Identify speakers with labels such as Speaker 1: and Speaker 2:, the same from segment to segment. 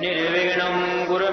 Speaker 1: निर्विघ्नम् गुरु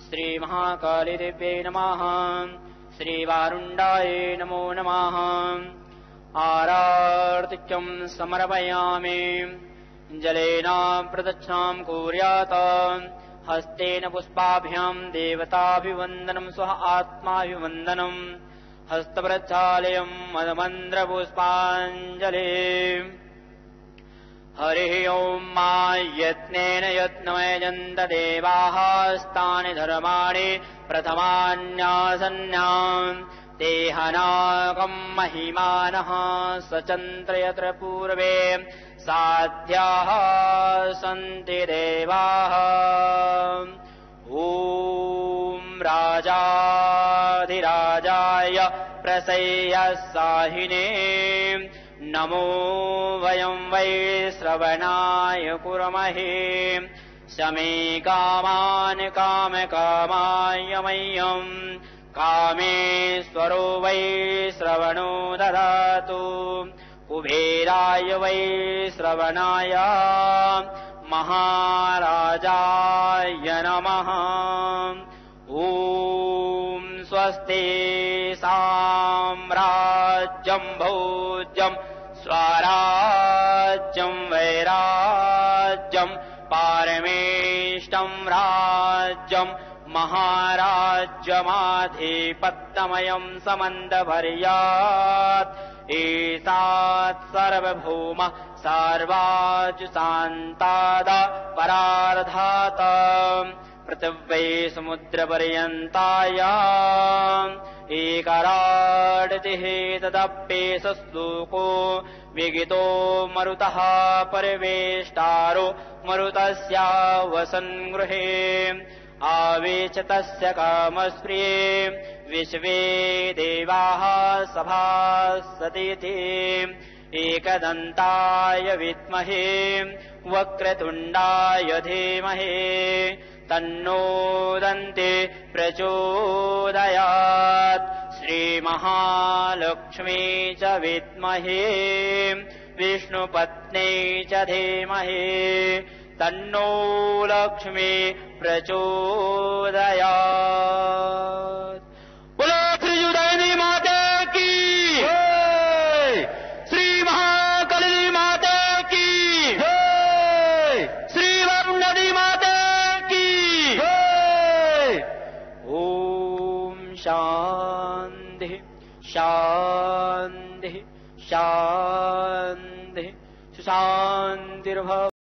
Speaker 1: श्रीमहाकालिदेव्यै नमः। श्रीवारुण्डायै नमो नमः। आरार्तिक्यम् समर्पयामि। जलेन प्रदक्षिणाम् कुर्यात्। हस्तेन पुष्पाभ्याम् देवताभिवन्दनम् स्वः आत्माभिवन्दनम् हस्तप्रक्षालयम् मदमन्द्रपुष्पाञ्जले हरिः ओम् मा यत्नेन यत्नमयजन्त देवाः स्तानि धर्माणि प्रथमान्यासन्याम् तेहनाकम् महिमानः सचन्त्र यत्र पूर्वे साध्याः सन्ति देवाः। ॐ राजाधिराजाय प्रसय्य साहिने नमो वयम् वै श्रवणाय कुर्महे। शमे कामान् कामकामाय मह्यम् कामेश्वरो वै श्रवणो ददातु। कुबेराय वै श्रवणाय। महाराजाय नमः। ॐ स्वस्ति साम्राज्यम् भोज्यम् स्वराज्यम् वैराज्यम् पारमेष्टम् राज्यम् महाराज्यमाधिपत्तमयम् समन्दभर्यात्। एतात् सर्वभौम सार्वाजुशान्ताद परार्धात। पृथिव्यै समुद्रपर्यन्ताया एकराडतिः तदप्येश्लोको विगितो मरुतः परिवेष्टारो मरुतस्या वसङ्गृहे आवेच तस्य कामस्प्रिये विश्वे देवाः सभासतीति एकदन्ताय विद्महे वक्रतुण्डाय धीमहे। तन्नोदन्ते प्रचोदयात् श्रीमहालक्ष्मी च विद्महे विष्णुपत्नी च धीमहे तन्नो लक्ष्मी प्रचोदयात् शान्तिः शान्तिः सुशान्तिर्भव